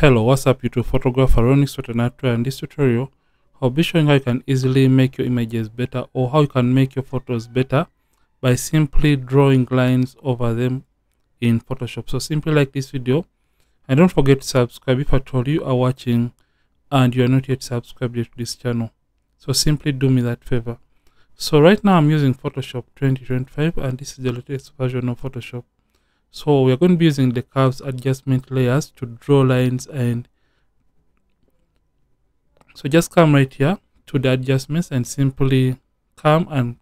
Hello, what's up YouTube photographer Ronnie Sotonato and this tutorial I'll be showing how you can easily make your images better or how you can make your photos better by simply drawing lines over them in Photoshop. So simply like this video and don't forget to subscribe if at all you are watching and you are not yet subscribed to this channel. So simply do me that favor. So right now I'm using Photoshop 2025 and this is the latest version of Photoshop. So we're going to be using the curves adjustment layers to draw lines and so just come right here to the adjustments and simply come and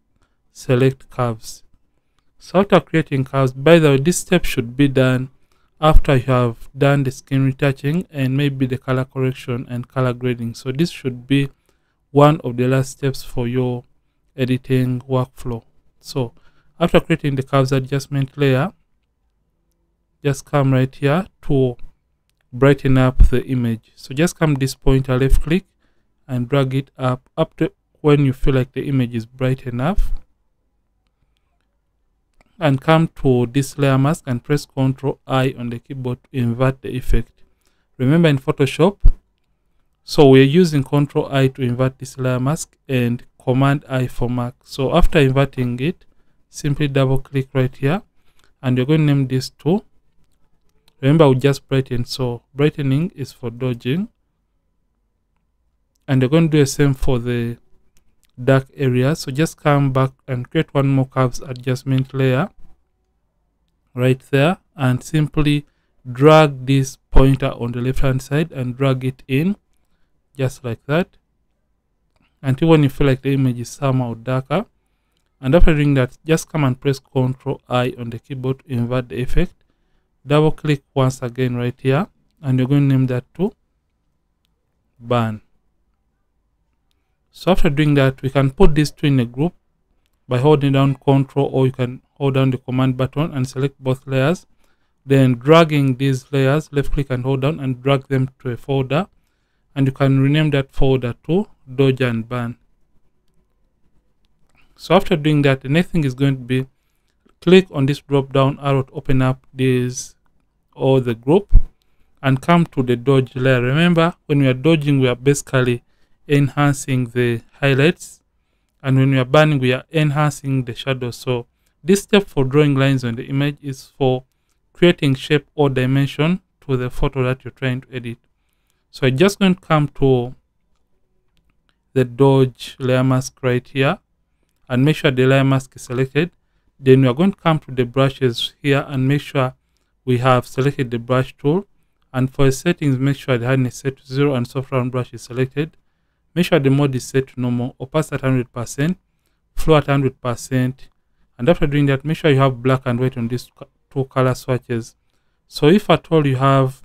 select curves. So after creating curves, by the way, this step should be done after you have done the skin retouching and maybe the color correction and color grading. So this should be one of the last steps for your editing workflow. So after creating the curves adjustment layer, just come right here to brighten up the image. So just come this pointer left click and drag it up up to when you feel like the image is bright enough. And come to this layer mask and press ctrl i on the keyboard to invert the effect. Remember in photoshop so we're using ctrl i to invert this layer mask and command i for Mac. So after inverting it simply double click right here and you're going to name this to remember we just brighten so brightening is for dodging. And you're going to do the same for the dark area. So just come back and create one more curves adjustment layer right there and simply drag this pointer on the left hand side and drag it in just like that. Until when you feel like the image is somehow darker and after doing that just come and press ctrl i on the keyboard to invert the effect double click once again right here and you're going to name that to burn so after doing that we can put these two in a group by holding down control or you can hold down the command button and select both layers. Then dragging these layers left click and hold down and drag them to a folder. And you can rename that folder to dodge and burn so after doing that the next thing is going to be click on this drop down arrow to open up this or the group and come to the dodge layer. Remember when we are dodging we are basically enhancing the highlights and when we are burning we are enhancing the shadows. So this step for drawing lines on the image is for creating shape or dimension to the photo that you're trying to edit. So i'm just going to come to the dodge layer mask right here and make sure the layer mask is selected. Then we are going to come to the brushes here and make sure we have selected the brush tool. And for settings make sure the hardness is set to 0 and soft round brush is selected. Make sure the mode is set to normal opacity at 100% flow at 100% and after doing that make sure you have black and white on these two color swatches. So if at all you have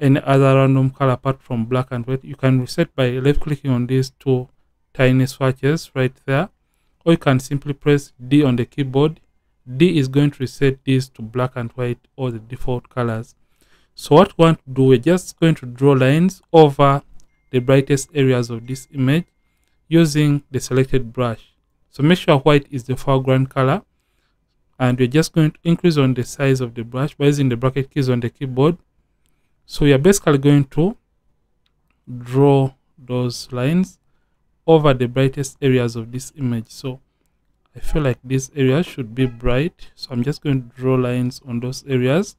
any other random color apart from black and white you can reset by left clicking on these two tiny swatches right there. Or you can simply press D on the keyboard. D is going to reset this to black and white or the default colors. So what we want to do, we're just going to draw lines over the brightest areas of this image using the selected brush. So make sure white is the foreground color and we're just going to increase on the size of the brush by using the bracket keys on the keyboard. So we are basically going to draw those lines over the brightest areas of this image so i feel like this area should be bright so i'm just going to draw lines on those areas.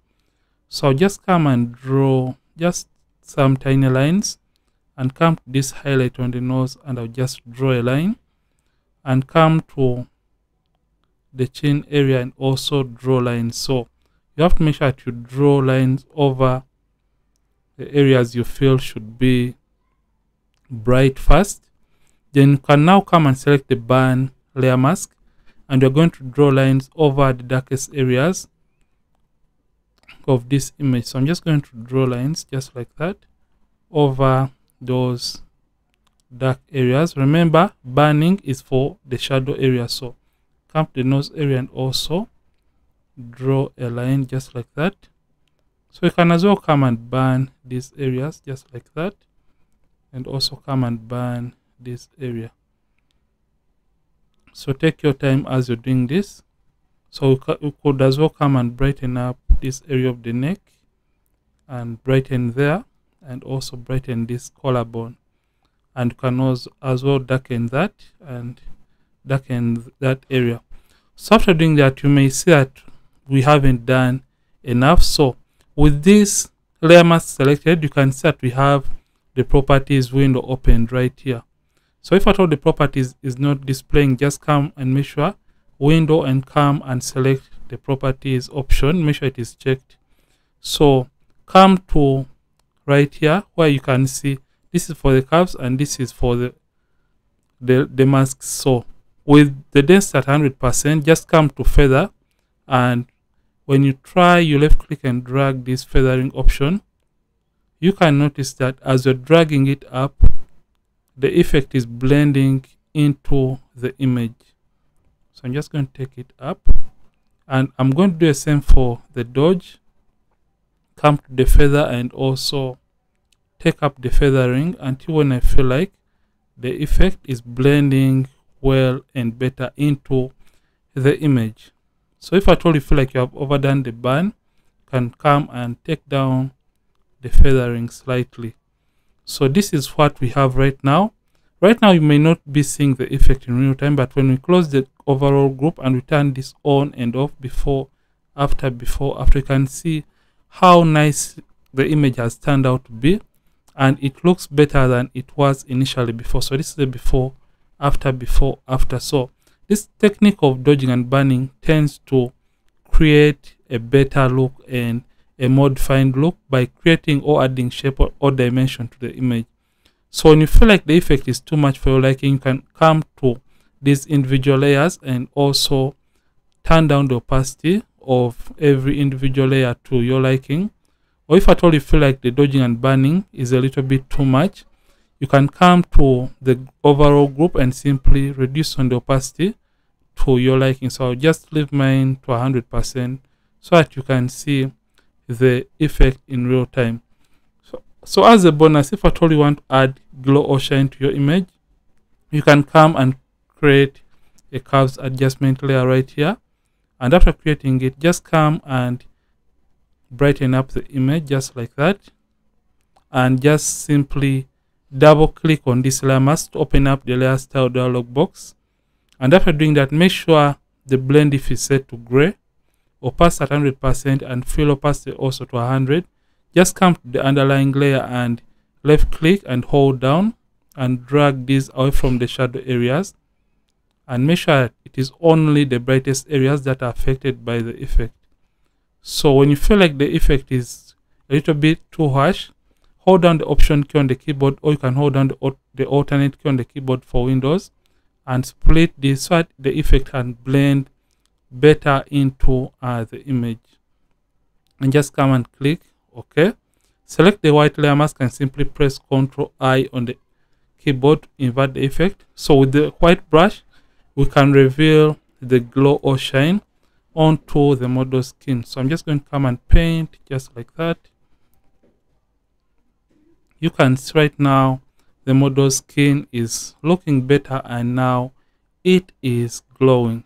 So i'll just come and draw just some tiny lines and come to this highlight on the nose and i'll just draw a line and come to the chin area and also draw lines. So you have to make sure that you draw lines over the areas you feel should be bright first. Then you can now come and select the burn layer mask and you're going to draw lines over the darkest areas of this image. So I'm just going to draw lines just like that over those dark areas. Remember, burning is for the shadow area. So come to the nose area and also draw a line just like that. So you can as well come and burn these areas just like that. And also come and burn this area so take your time as you're doing this. So we could as well come and brighten up this area of the neck and brighten there and also brighten this collarbone. And you can also as well darken that and darken that area. So after doing that you may see that we haven't done enough. So with this layer mask selected you can see that we have the properties window opened right here so if at all the properties is not displaying just come and make sure window and come and select the properties option make sure it is checked. So come to right here where you can see this is for the curves and this is for the the, the masks. So with the density at 100% just come to feather and when you try you left click and drag this feathering option. You can notice that as you're dragging it up the effect is blending into the image so i'm just going to take it up and i'm going to do the same for the dodge come to the feather and also take up the feathering until when I feel like the effect is blending well and better into the image. So if at all you feel like you have overdone the burn, can come and take down the feathering slightly. So this is what we have right now. Right now you may not be seeing the effect in real time, but when we close the overall group and we turn this on and off before, after, before, after, you can see how nice the image has turned out to be. And it looks better than it was initially before. So this is the before after before after. So this technique of dodging and burning tends to create a better look and a more defined look by creating or adding shape or, or dimension to the image. So when you feel like the effect is too much for your liking you can come to these individual layers and also turn down the opacity of every individual layer to your liking. Or if at all you feel like the dodging and burning is a little bit too much you can come to the overall group and simply reduce on the opacity to your liking. So I'll just leave mine to 100% so that you can see the effect in real time. So, so as a bonus if at all you want to add glow or shine to your image you can come and create a curves adjustment layer right here. And after creating it just come and brighten up the image just like that. And just simply double click on this layer. Mask to open up the layer style dialog box. And after doing that make sure the blend if is set to gray opacity at 100% and fill opacity also to 100 just come to the underlying layer and left click and hold down and drag this away from the shadow areas and make sure it is only the brightest areas that are affected by the effect. So when you feel like the effect is a little bit too harsh, hold down the option key on the keyboard or you can hold down the, the alternate key on the keyboard for Windows and split this so that the effect can blend better into uh, the image. And just come and click OK. Select the white layer mask and simply press Ctrl I on the keyboard to invert the effect. So with the white brush, we can reveal the glow or shine onto the model skin. So I'm just going to come and paint just like that. You can see right now the model skin is looking better and now it is glowing.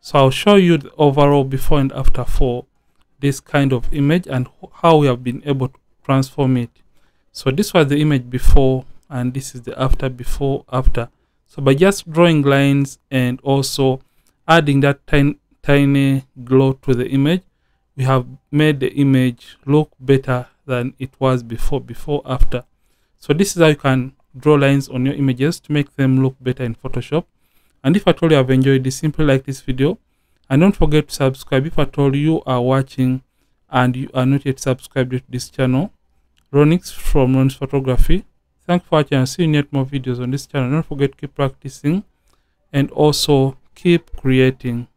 So I'll show you the overall before and after for this kind of image and how we have been able to transform it. So this was the image before and this is the after before after. So by just drawing lines and also adding that tiny, tiny glow to the image, we have made the image look better than it was before, before, after. So this is how you can draw lines on your images to make them look better in Photoshop. And if at all you have enjoyed this, simply like this video. And don't forget to subscribe if at all you are watching and you are not yet subscribed to this channel. Ronnix from Ronnix Photography. Thanks for watching and see you in yet more videos on this channel. Don't forget to keep practicing and also keep creating.